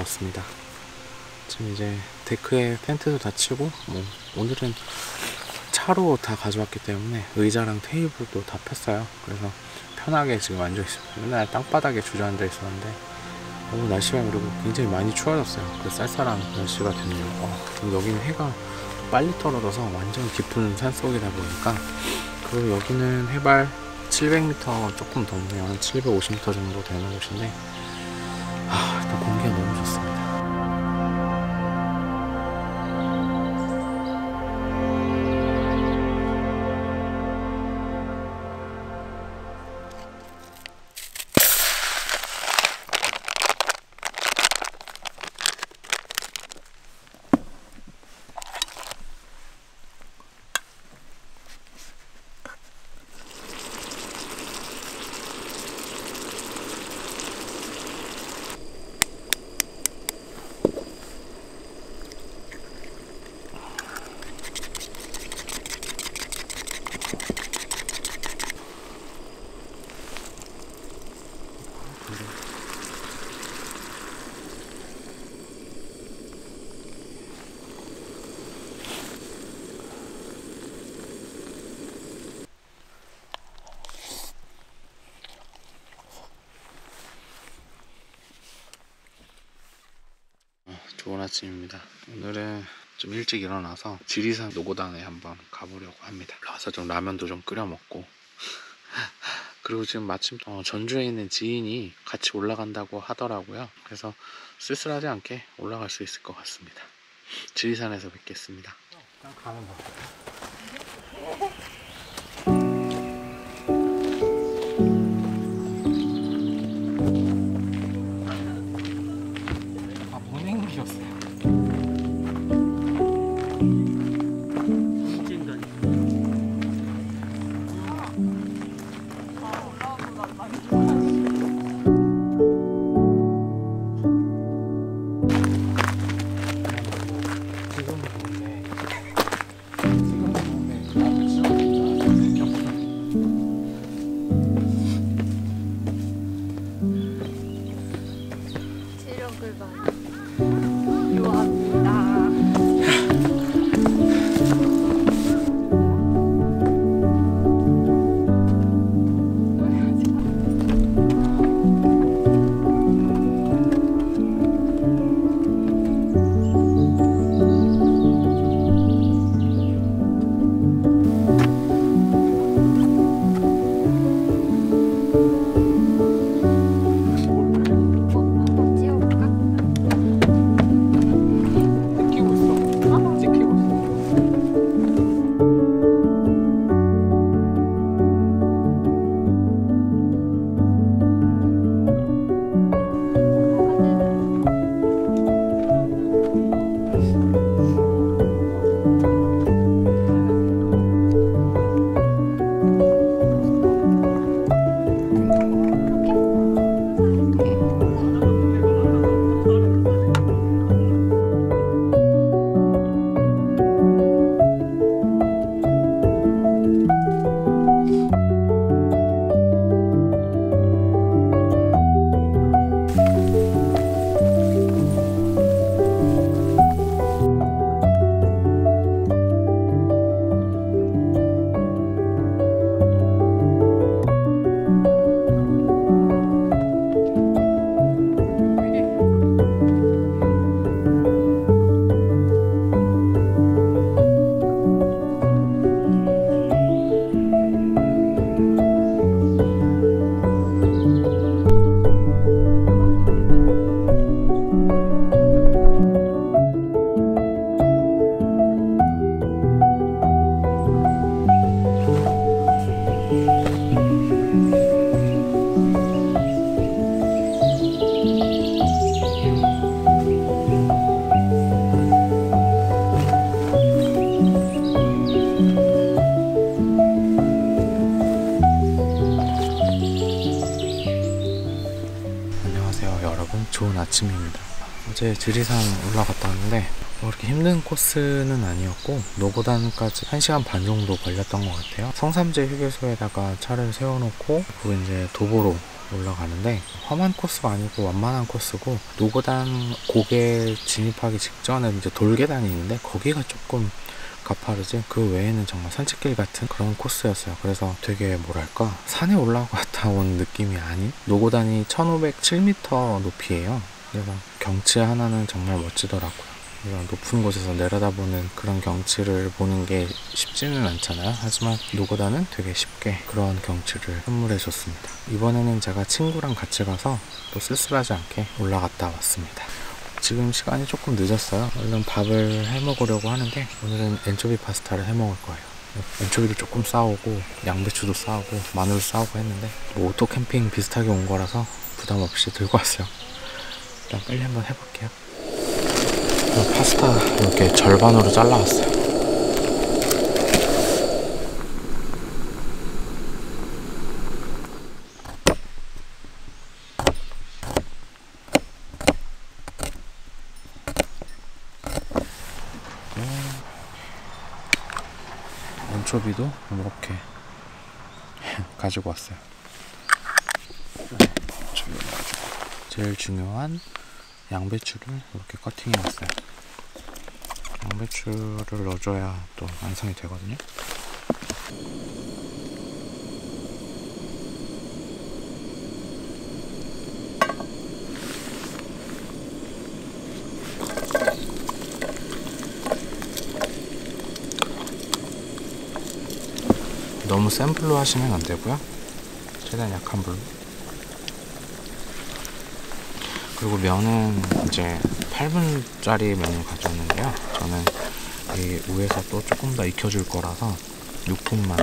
왔습니다. 지금 이제 데크에 텐트도 다 치고 뭐 오늘은 차로 다 가져왔기 때문에 의자랑 테이블도 다 폈어요. 그래서 편하게 지금 앉아 있습니다. 맨날 땅바닥에 주저앉아 있었는데 오늘 날씨가 그리고 굉장히 많이 추워졌어요. 그 쌀쌀한 날씨가 됐네요. 어, 여기는 해가 빨리 떨어져서 완전 깊은 산속이다 보니까 그리고 여기는 해발 700m 조금 넘네요. 한 750m 정도 되는 곳인데 좋은 아침입니다. 오늘은 좀 일찍 일어나서 지리산 노고단에 한번 가보려고 합니다. 가서 좀 라면도 좀 끓여 먹고 그리고 지금 마침 어, 전주에 있는 지인이 같이 올라간다고 하더라고요. 그래서 쓸쓸하지 않게 올라갈 수 있을 것 같습니다. 지리산에서 뵙겠습니다. 가는 거. 지리산 올라갔다 왔는데 뭐 그렇게 힘든 코스는 아니었고 노고단까지 1시간 반 정도 걸렸던 것 같아요. 성삼재 휴게소에다가 차를 세워놓고 그리고 이제 도보로 올라가는데 험한 코스가 아니고 완만한 코스고 노고단 고개 진입하기 직전에 이제 돌계단이 있는데 거기가 조금 가파르지? 그 외에는 정말 산책길 같은 그런 코스였어요. 그래서 되게 뭐랄까 산에 올라갔다 온 느낌이 아닌? 노고단이 1507m 높이에요. 그래서 경치 하나는 정말 멋지더라고요 그래서 높은 곳에서 내려다보는 그런 경치를 보는 게 쉽지는 않잖아요. 하지만 노고단은 되게 쉽게 그런 경치를 선물해 줬습니다. 이번에는 제가 친구랑 같이 가서 또 쓸쓸하지 않게 올라갔다 왔습니다. 지금 시간이 조금 늦었어요. 얼른 밥을 해 먹으려고 하는데 오늘은 엔초비 파스타를 해 먹을 거예요. 엔초비도 조금 싸오고 양배추도 싸오고 마늘도 싸오고 했는데 뭐 오토 캠핑 비슷하게 온 거라서 부담 없이 들고 왔어요. 일단 빨리 한번 해볼게요. 파스타 이렇게 절반으로 잘라왔어요. 엔초비도 이렇게 가지고 왔어요. 제일 중요한 양배추를 이렇게 커팅해 왔어요. 양배추를 넣어줘야 또 완성이 되거든요. 너무 센 불로 하시면 안 되고요. 최대한 약한 불로. 그리고 면은 이제 8분짜리 면을 가져왔는데요. 저는 이 위에서 또 조금 더 익혀줄 거라서 6분만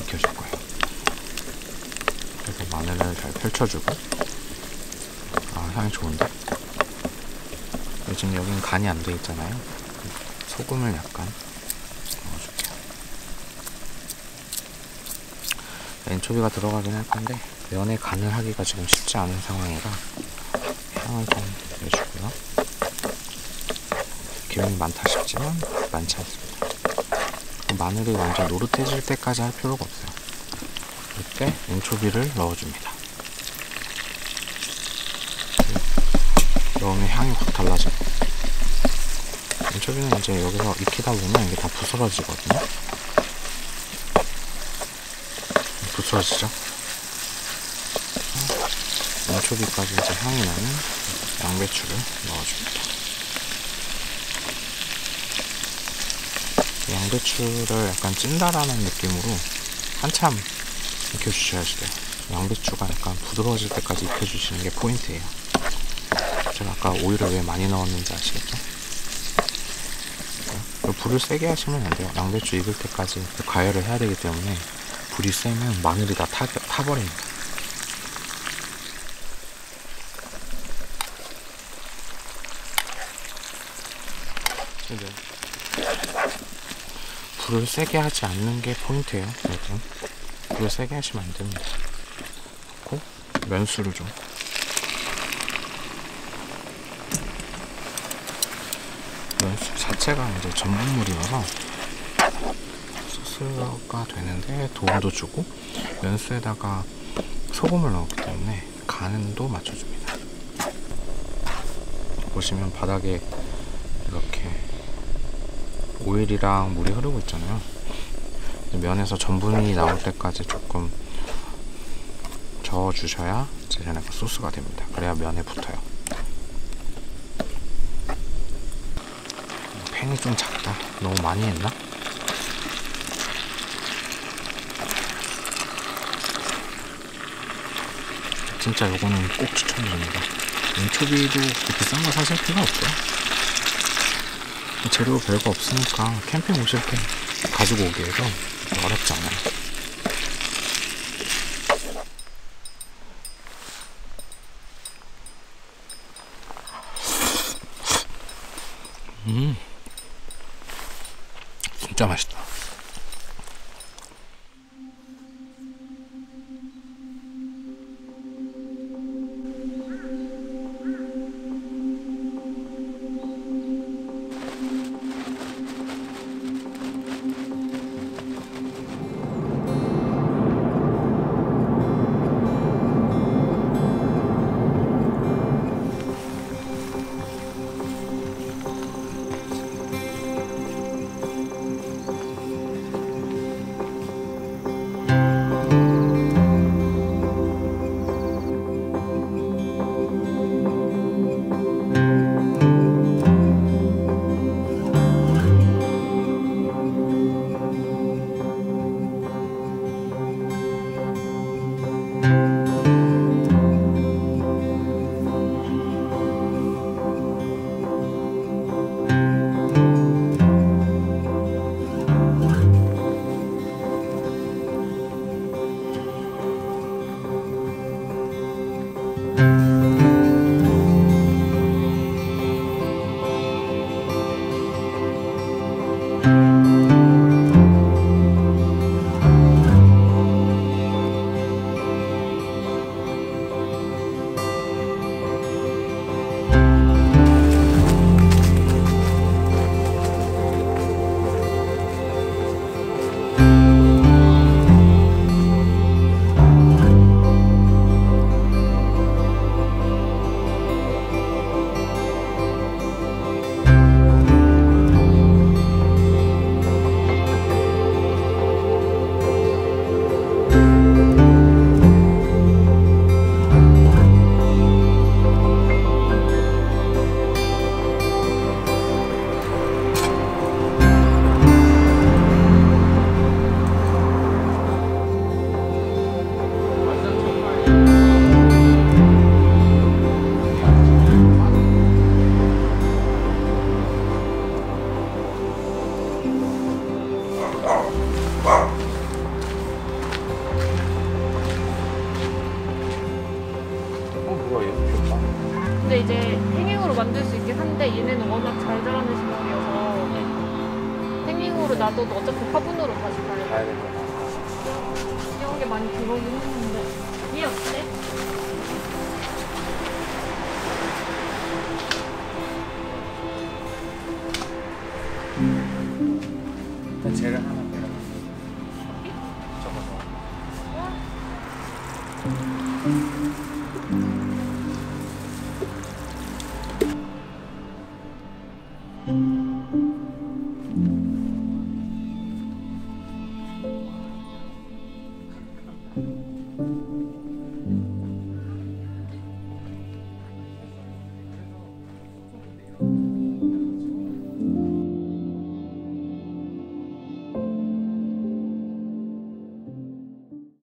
익혀줄 거예요. 그래서 마늘을 잘 펼쳐주고 아 향이 좋은데? 요즘 여긴 간이 안 돼 있잖아요. 소금을 약간 넣어줄게요. 엔초비가 들어가긴 할 건데 면에 간을 하기가 지금 쉽지 않은 상황이라 향을 좀 내주고요. 기름이 많다 싶지만 많지 않습니다. 마늘이 완전 노릇해질 때까지 할 필요가 없어요. 이때 엔초비를 넣어줍니다. 넣으면 향이 확 달라져요. 엔초비는 이제 여기서 익히다 보면 이게 다 부스러지거든요. 부스러지죠? 엔초비까지 이제 향이 나는 양배추를 넣어줍니다. 양배추를 약간 찐다라는 느낌으로 한참 익혀주셔야 돼요. 양배추가 약간 부드러워질 때까지 익혀주시는 게 포인트예요. 제가 아까 오일을 왜 많이 넣었는지 아시겠죠? 불을 세게 하시면 안 돼요. 양배추 익을 때까지 가열을 해야 되기 때문에 불이 세면 마늘이 다 타, 타버립니다. 이제 불을 세게 하지 않는 게 포인트예요, 여러분. 불을 세게 하시면 안 됩니다. 그리고 면수를 좀. 면수 자체가 이제 전분물이어서 소스가 되는데 도움도 주고 면수에다가 소금을 넣었기 때문에 간도 맞춰줍니다. 보시면 바닥에 오일이랑 물이 흐르고 있잖아요. 면에서 전분이 나올 때까지 조금 저어주셔야 제자네가 소스가 됩니다. 그래야 면에 붙어요. 팬이 좀 작다. 너무 많이 했나? 진짜 요거는 꼭 추천드립니다. 엔초비도 비싼 거 사실 필요 없고요. 재료 별거 없으니까 캠핑 오실 때 가지고 오기에도 어렵지 않아요. 근데 이제 행행으로 만들 수 있긴 한데 얘네는 워낙 잘 자라는 식물이어서 행행으로 놔둬도 어차피 화분으로 다시 가야 돼. 이런 게 많이 들어오긴 했는데 얘 어때? 일단 쟤를 하나 내려. 저거 저.